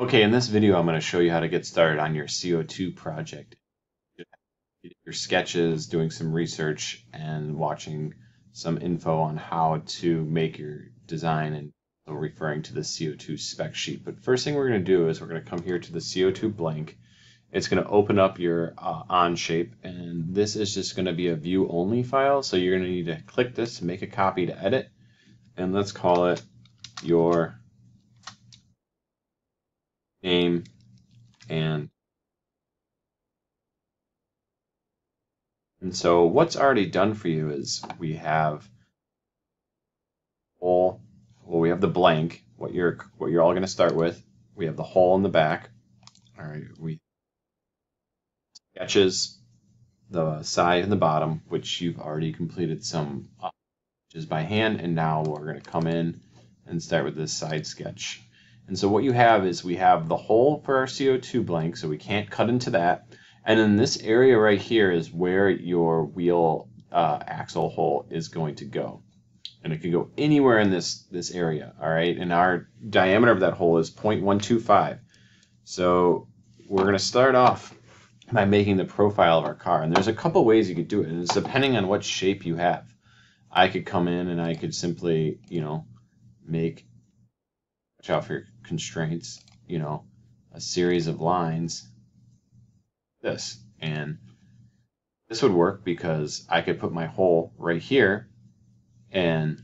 Okay, in this video I'm going to show you how to get started on your CO2 project. Your sketches, doing some research, and watching some info on how to make your design and referring to the CO2 spec sheet. But first thing we're going to do is we're going to come here to the CO2 blank. It's going to open up your uh, Onshape, and this is just going to be a view only file. So you're going to need to click this to make a copy to edit, and let's call it your and and so what's already done for you is we have all well we have the blank what you're what you're all going to start with. We have the hole in the back. All right we sketches the side and the bottom which you've already completed some just by hand and now we're going to come in and start with this side sketch and so what you have is we have the hole for our CO2 blank, so we can't cut into that. And then this area right here is where your wheel uh, axle hole is going to go. And it can go anywhere in this, this area, all right? And our diameter of that hole is 0.125. So we're going to start off by making the profile of our car. And there's a couple ways you could do it, and it's depending on what shape you have. I could come in and I could simply, you know, make watch out for your constraints, you know, a series of lines, this. And this would work because I could put my hole right here and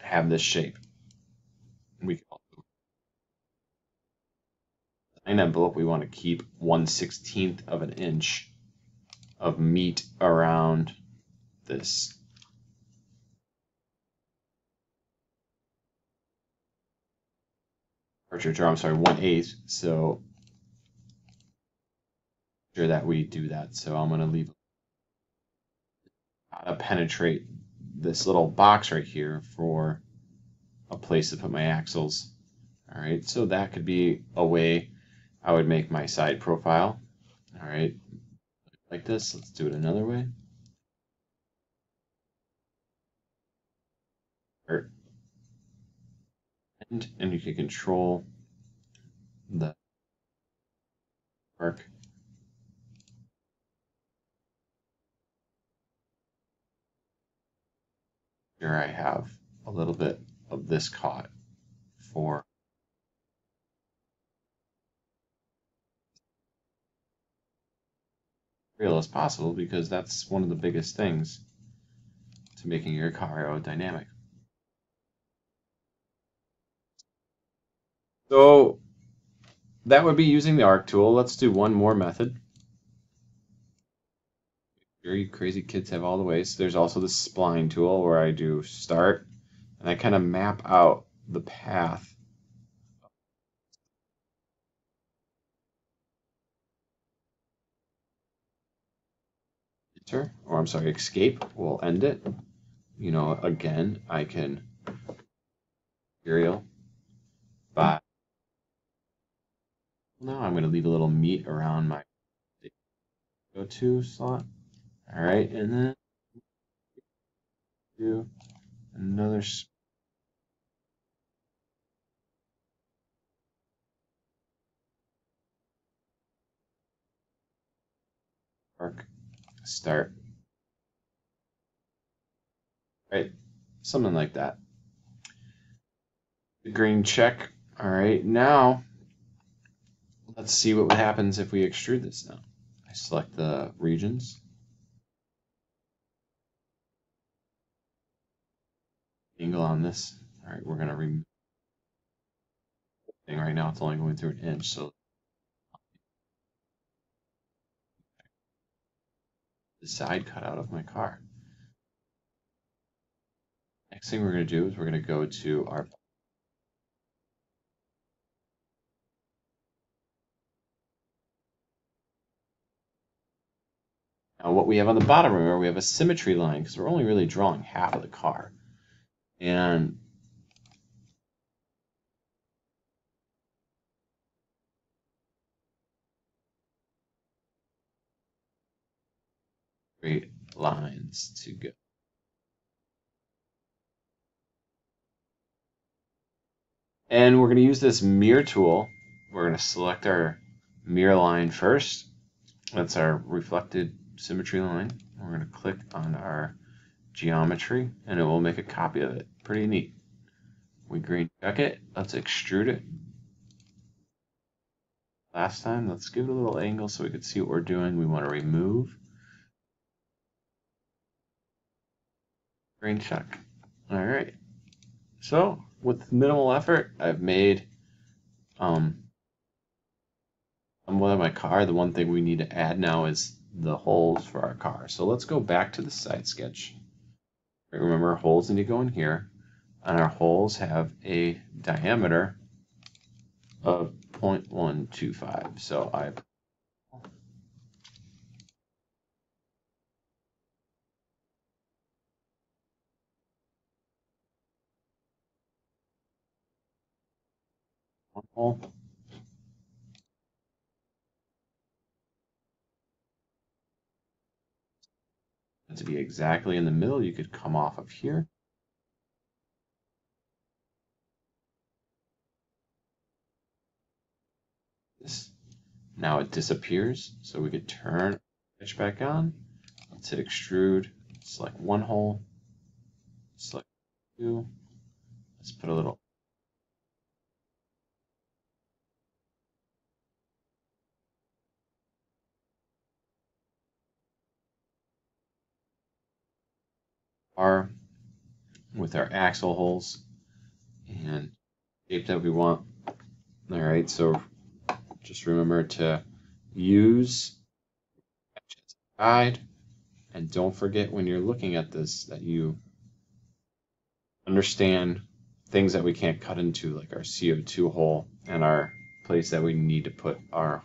have this shape. We can also an envelope, we want to keep 1 16th of an inch of meat around this cartridge, or I'm sorry, one eighth. So sure that we do that. So I'm going to leave how to penetrate this little box right here for a place to put my axles. All right, so that could be a way I would make my side profile. All right, like this. Let's do it another way. And, and you can control the work. Here I have a little bit of this caught for real as possible because that's one of the biggest things to making your car aerodynamic. So that would be using the arc tool. Let's do one more method. You crazy kids have all the ways. There's also the spline tool where I do start and I kind of map out the path. Enter, or I'm sorry, escape will end it. You know, again, I can material by now I'm going to leave a little meat around my CO2 slot. All right, and then do another spark start. Right, something like that. The green check. All right, now Let's see what happens if we extrude this now. I select the regions. Angle on this. All right, we're going to remove thing right now. It's only going through an inch, so the side cut out of my car. Next thing we're going to do is we're going to go to our Now what we have on the bottom, remember, we have a symmetry line because we're only really drawing half of the car. And great lines to go. And we're going to use this mirror tool we're going to select our mirror line first. That's our reflected symmetry line. We're going to click on our geometry and it will make a copy of it. Pretty neat. We green check it. Let's extrude it. Last time, let's give it a little angle so we can see what we're doing. We want to remove. Green check. All right. So with minimal effort, I've made um, one of my car. The one thing we need to add now is the holes for our car. So let's go back to the side sketch. Remember, holes need to go in here, and our holes have a diameter of 0.125. So I one hole. To be exactly in the middle, you could come off of here. This now it disappears, so we could turn edge back on. Let's hit extrude, select one hole, select two. Let's put a little are with our axle holes and shape that we want. All right, so just remember to use guide and don't forget when you're looking at this that you understand things that we can't cut into like our CO2 hole and our place that we need to put our